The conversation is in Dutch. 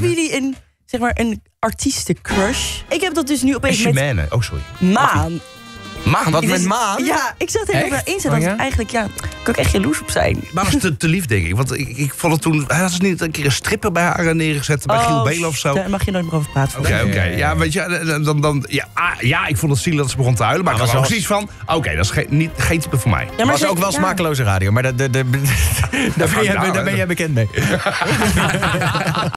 Hebben jullie een, zeg maar, een artiestencrush? Ik heb dat dus nu opeens met Chimène. Oh, sorry. Maan. Maan, Wat met Maan? Ja, ik zat er helemaal Echt? inzet Dat ik oh, eigenlijk, ja, kan ik echt jaloers op zijn. Maar was te, te lief, denk ik. Want ik, ik vond het toen... Hij had ze niet een keer een stripper bij haar neergezet. Bij Giel oh, Belen of zo. Daar mag je nooit meer over praten. Oké, oké. Ja, weet je, dan, dan, ja, ah, ja, ik vond het zielig dat ze begon te huilen. Maar ik was ook zoiets van... Oké, dat is geen, niet, geen type voor mij. Ja, was ook wel smakeloze radio, maar dat, dat, dat- ben daar ben nou, jij bekend mee.